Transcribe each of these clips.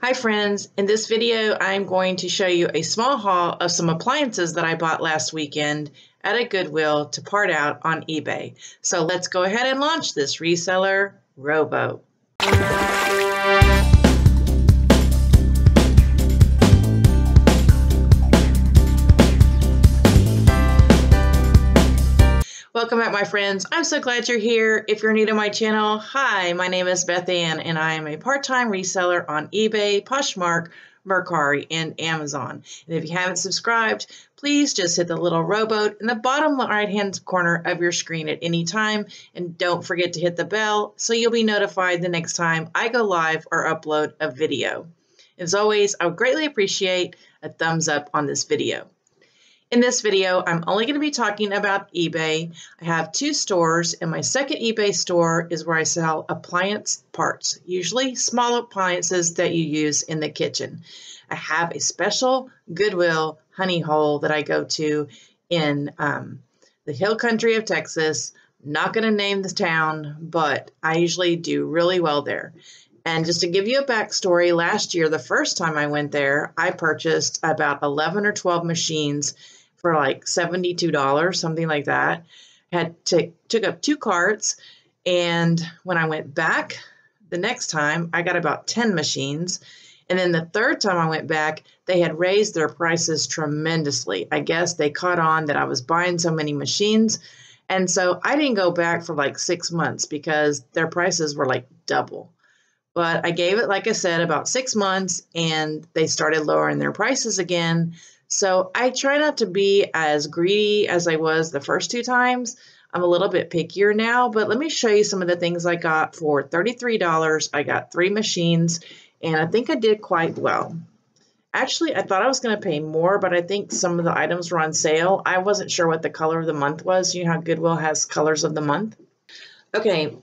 Hi friends, in this video I'm going to show you a small haul of some appliances that I bought last weekend at a Goodwill to part out on eBay. So let's go ahead and launch this reseller rowboat. My friends. I'm so glad you're here. If you're new to my channel, hi, my name is Beth Ann, and I am a part-time reseller on eBay, Poshmark, Mercari, and Amazon. And if you haven't subscribed, please just hit the little rowboat in the bottom right-hand corner of your screen at any time. And don't forget to hit the bell so you'll be notified the next time I go live or upload a video. As always, I would greatly appreciate a thumbs up on this video. In this video, I'm only going to be talking about eBay. I have two stores, and my second eBay store is where I sell appliance parts, usually small appliances that you use in the kitchen. I have a special Goodwill honey hole that I go to in um, the hill country of Texas. Not going to name the town, but I usually do really well there. And just to give you a backstory, last year, the first time I went there, I purchased about 11 or 12 machines for like $72, something like that. Had to, took up two carts. And when I went back the next time, I got about 10 machines. And then the third time I went back, they had raised their prices tremendously. I guess they caught on that I was buying so many machines. And so I didn't go back for like six months because their prices were like double. But I gave it, like I said, about six months and they started lowering their prices again. So I try not to be as greedy as I was the first two times. I'm a little bit pickier now, but let me show you some of the things I got for $33. I got three machines, and I think I did quite well. Actually, I thought I was going to pay more, but I think some of the items were on sale. I wasn't sure what the color of the month was. You know how Goodwill has colors of the month? Okay,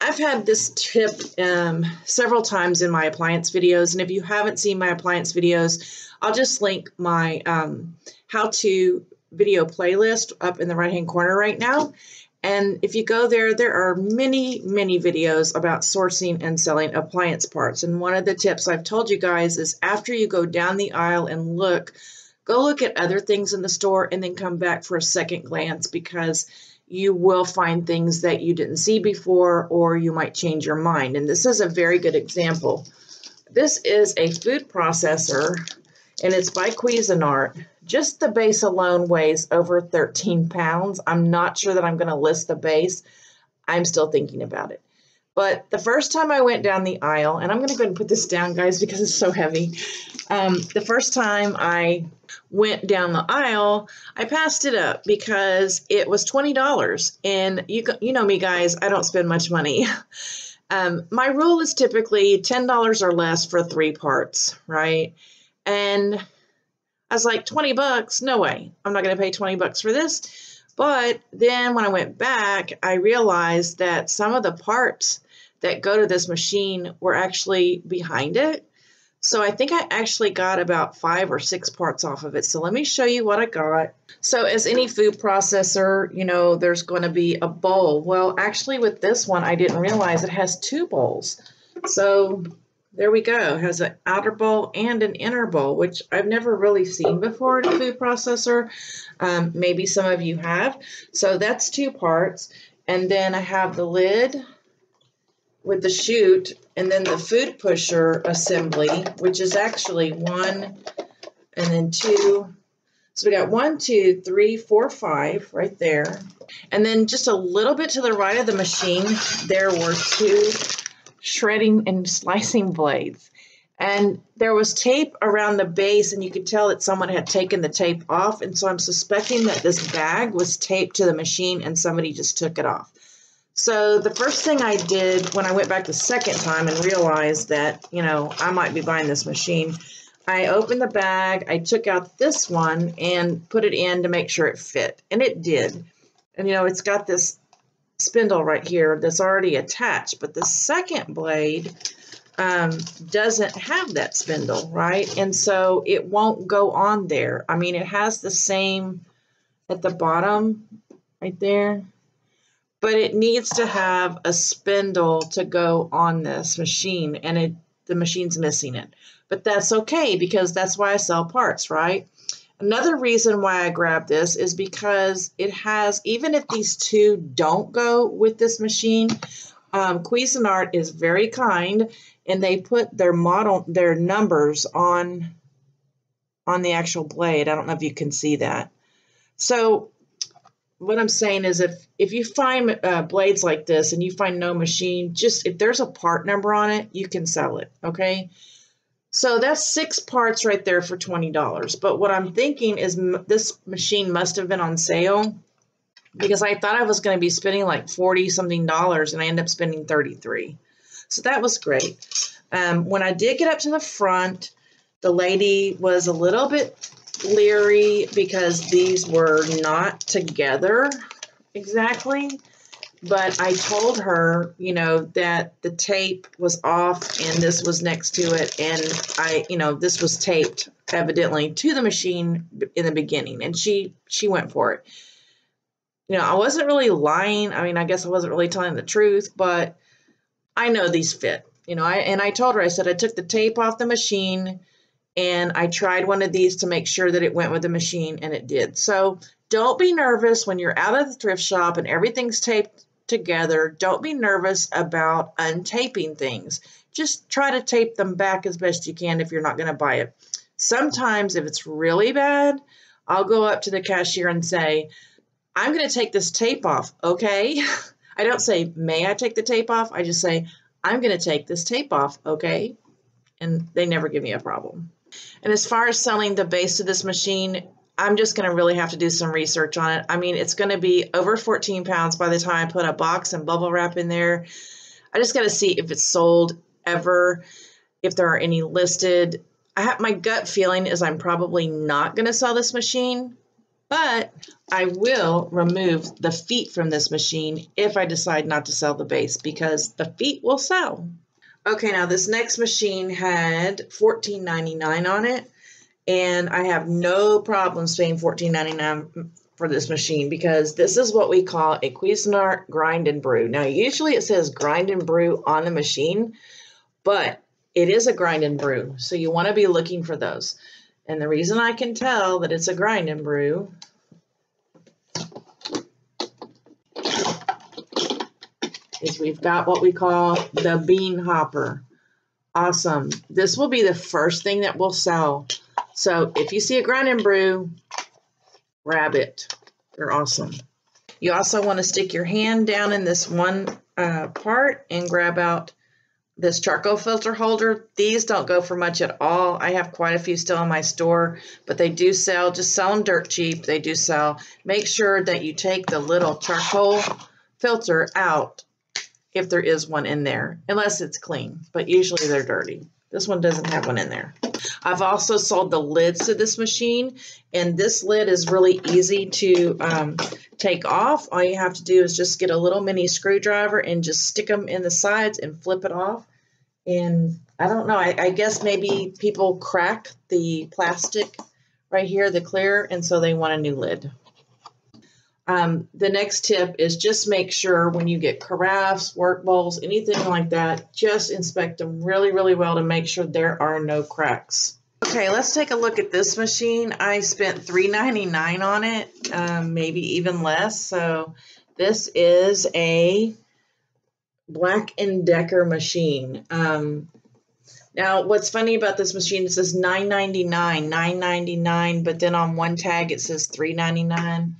I've had this tip um, several times in my appliance videos, and if you haven't seen my appliance videos, I'll just link my um, how-to video playlist up in the right-hand corner right now. And if you go there, there are many, many videos about sourcing and selling appliance parts. And one of the tips I've told you guys is after you go down the aisle and look, go look at other things in the store and then come back for a second glance because you will find things that you didn't see before or you might change your mind. And this is a very good example. This is a food processor and it's by Cuisinart. Just the base alone weighs over 13 pounds. I'm not sure that I'm going to list the base. I'm still thinking about it. But the first time I went down the aisle, and I'm going to go ahead and put this down, guys, because it's so heavy. Um, the first time I went down the aisle, I passed it up because it was $20. And you, you know me, guys, I don't spend much money. Um, my rule is typically $10 or less for three parts, right? And I was like, 20 bucks? No way. I'm not going to pay 20 bucks for this. But then when I went back, I realized that some of the parts that go to this machine were actually behind it. So I think I actually got about five or six parts off of it. So let me show you what I got. So as any food processor, you know, there's going to be a bowl. Well, actually with this one, I didn't realize it has two bowls. So there we go. It has an outer bowl and an inner bowl, which I've never really seen before in a food processor. Um, maybe some of you have. So that's two parts. And then I have the lid with the chute and then the food pusher assembly, which is actually one and then two. So we got one, two, three, four, five right there. And then just a little bit to the right of the machine, there were two shredding and slicing blades. And there was tape around the base, and you could tell that someone had taken the tape off. And so I'm suspecting that this bag was taped to the machine and somebody just took it off. So the first thing I did when I went back the second time and realized that, you know, I might be buying this machine, I opened the bag, I took out this one and put it in to make sure it fit. And it did. And, you know, it's got this spindle right here that's already attached, but the second blade um, doesn't have that spindle, right? And so it won't go on there. I mean, it has the same at the bottom right there but it needs to have a spindle to go on this machine and it the machine's missing it. But that's okay because that's why I sell parts, right? Another reason why I grabbed this is because it has, even if these two don't go with this machine, um, Cuisinart is very kind and they put their model, their numbers on, on the actual blade. I don't know if you can see that. So what I'm saying is if, if you find uh, blades like this and you find no machine, just if there's a part number on it, you can sell it, okay? So that's six parts right there for $20. But what I'm thinking is this machine must have been on sale because I thought I was going to be spending like 40 something dollars and I ended up spending 33. So that was great. Um, when I did get up to the front, the lady was a little bit leery because these were not together exactly. But I told her, you know, that the tape was off and this was next to it. And I, you know, this was taped evidently to the machine in the beginning. And she, she went for it. You know, I wasn't really lying. I mean, I guess I wasn't really telling the truth, but I know these fit. You know, I, and I told her, I said, I took the tape off the machine and I tried one of these to make sure that it went with the machine and it did. So don't be nervous when you're out of the thrift shop and everything's taped together. Don't be nervous about untaping things. Just try to tape them back as best you can if you're not going to buy it. Sometimes, if it's really bad, I'll go up to the cashier and say, I'm going to take this tape off, okay? I don't say, may I take the tape off? I just say, I'm going to take this tape off, okay? And they never give me a problem. And as far as selling the base of this machine, I'm just going to really have to do some research on it. I mean, it's going to be over 14 pounds by the time I put a box and bubble wrap in there. I just got to see if it's sold ever, if there are any listed. I have my gut feeling is I'm probably not going to sell this machine, but I will remove the feet from this machine if I decide not to sell the base because the feet will sell. Okay, now this next machine had $14.99 on it and I have no problems paying $14.99 for this machine because this is what we call a Cuisinart grind and brew. Now, usually it says grind and brew on the machine, but it is a grind and brew, so you want to be looking for those. And the reason I can tell that it's a grind and brew is we've got what we call the bean hopper. Awesome. This will be the first thing that we'll sell so if you see a grind and brew, grab it. They're awesome. You also want to stick your hand down in this one uh, part and grab out this charcoal filter holder. These don't go for much at all. I have quite a few still in my store, but they do sell. Just sell them dirt cheap. They do sell. Make sure that you take the little charcoal filter out if there is one in there, unless it's clean, but usually they're dirty. This one doesn't have one in there. I've also sold the lids to this machine, and this lid is really easy to um, take off. All you have to do is just get a little mini screwdriver and just stick them in the sides and flip it off. And I don't know, I, I guess maybe people crack the plastic right here, the clear, and so they want a new lid. Um, the next tip is just make sure when you get carafes, work bowls, anything like that, just inspect them really, really well to make sure there are no cracks. Okay, let's take a look at this machine. I spent $3.99 on it, um, maybe even less. So this is a Black & Decker machine. Um, now, what's funny about this machine, it says $9.99, $9.99, but then on one tag it says $3.99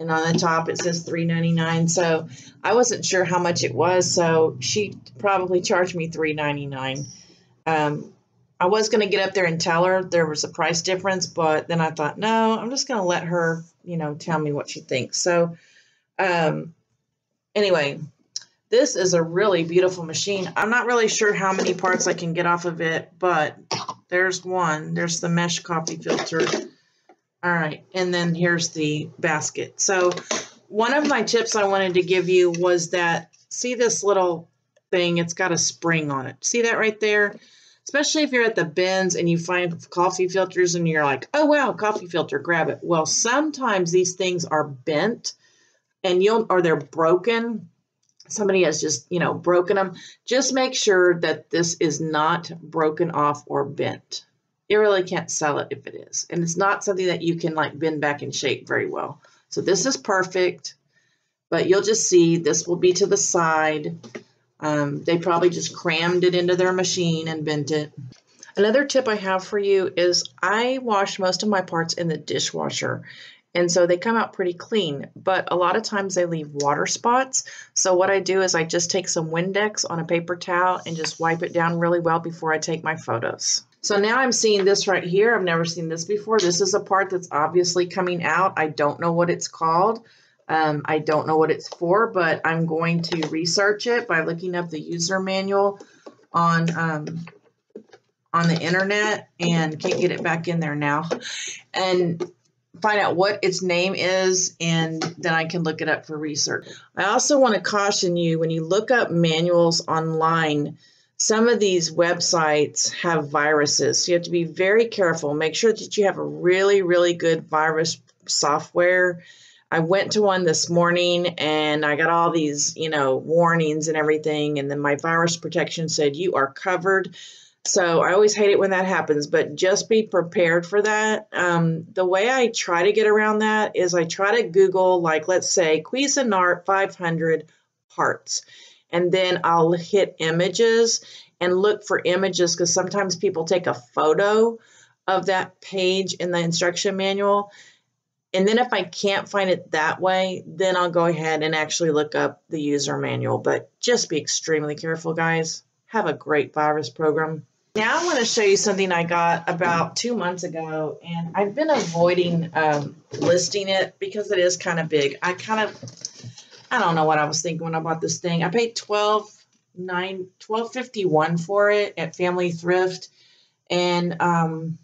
and on the top it says $3.99 so i wasn't sure how much it was so she probably charged me $3.99 um, i was going to get up there and tell her there was a price difference but then i thought no i'm just going to let her you know tell me what she thinks. So um, anyway this is a really beautiful machine. I'm not really sure how many parts i can get off of it but there's one. There's the mesh coffee filter all right, and then here's the basket. So one of my tips I wanted to give you was that, see this little thing, it's got a spring on it. See that right there? Especially if you're at the bins and you find coffee filters and you're like, oh wow, coffee filter, grab it. Well, sometimes these things are bent and you'll, or they're broken. somebody has just, you know, broken them, just make sure that this is not broken off or bent. You really can't sell it if it is. And it's not something that you can like bend back and shape very well. So this is perfect, but you'll just see this will be to the side. Um, they probably just crammed it into their machine and bent it. Another tip I have for you is I wash most of my parts in the dishwasher. And so they come out pretty clean, but a lot of times they leave water spots. So what I do is I just take some Windex on a paper towel and just wipe it down really well before I take my photos. So now I'm seeing this right here. I've never seen this before. This is a part that's obviously coming out. I don't know what it's called. Um, I don't know what it's for, but I'm going to research it by looking up the user manual on um, on the internet and can't get it back in there now. And find out what its name is and then I can look it up for research. I also want to caution you when you look up manuals online, some of these websites have viruses. So you have to be very careful. Make sure that you have a really, really good virus software. I went to one this morning and I got all these, you know, warnings and everything. And then my virus protection said, you are covered. So I always hate it when that happens, but just be prepared for that. Um, the way I try to get around that is I try to Google, like, let's say Cuisinart 500 parts, and then I'll hit images and look for images because sometimes people take a photo of that page in the instruction manual. And then if I can't find it that way, then I'll go ahead and actually look up the user manual. But just be extremely careful, guys. Have a great virus program. Now I want to show you something I got about two months ago, and I've been avoiding um, listing it because it is kind of big. I kind of, I don't know what I was thinking when I bought this thing. I paid twelve nine twelve fifty one for it at Family Thrift, and um,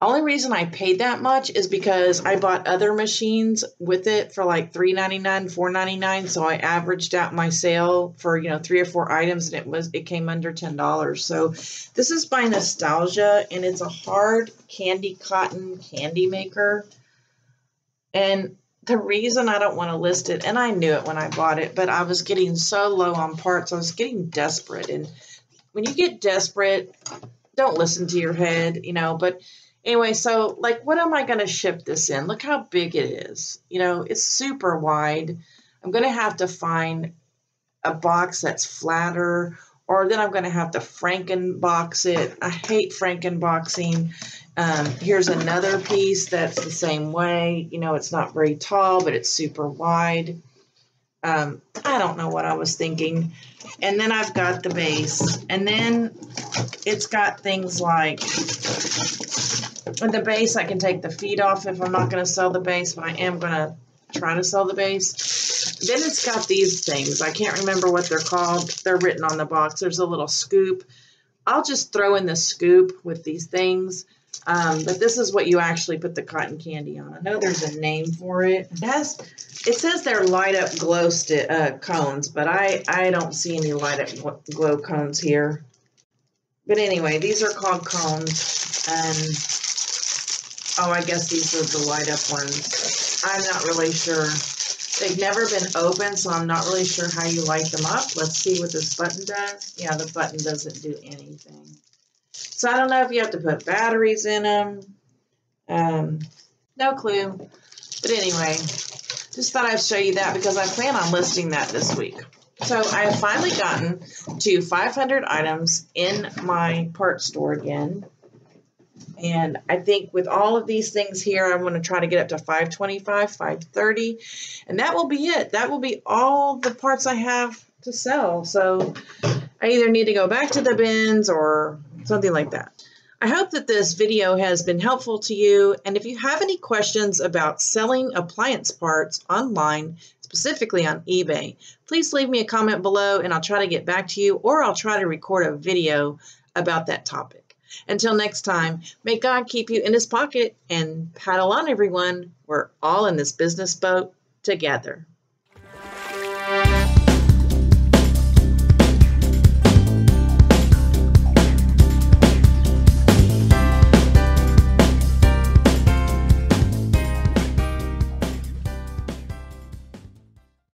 only reason I paid that much is because I bought other machines with it for like $3.99, $4.99. So I averaged out my sale for, you know, three or four items and it was it came under $10. So this is by Nostalgia and it's a hard candy cotton candy maker. And the reason I don't want to list it, and I knew it when I bought it, but I was getting so low on parts, I was getting desperate. And when you get desperate, don't listen to your head, you know, but Anyway, so like, what am I going to ship this in? Look how big it is. You know, it's super wide. I'm going to have to find a box that's flatter, or then I'm going to have to Frankenbox it. I hate Frankenboxing. Um, here's another piece that's the same way. You know, it's not very tall, but it's super wide. Um, I don't know what I was thinking. And then I've got the base. And then it's got things like with the base, I can take the feet off if I'm not going to sell the base, but I am going to try to sell the base. Then it's got these things. I can't remember what they're called. They're written on the box. There's a little scoop. I'll just throw in the scoop with these things. Um, but this is what you actually put the cotton candy on. I know there's a name for it. It has, it says they're light up glow uh, cones, but I, I don't see any light up glow cones here. But anyway, these are called cones. And Oh, I guess these are the light up ones. I'm not really sure. They've never been open, so I'm not really sure how you light them up. Let's see what this button does. Yeah, the button doesn't do anything. So I don't know if you have to put batteries in them. Um, no clue. But anyway, just thought I'd show you that because I plan on listing that this week. So I have finally gotten to 500 items in my part store again. And I think with all of these things here, I'm going to try to get up to 525, 530. And that will be it. That will be all the parts I have to sell. So I either need to go back to the bins or something like that. I hope that this video has been helpful to you. And if you have any questions about selling appliance parts online, specifically on eBay, please leave me a comment below and I'll try to get back to you or I'll try to record a video about that topic. Until next time, may God keep you in his pocket and paddle on, everyone. We're all in this business boat together.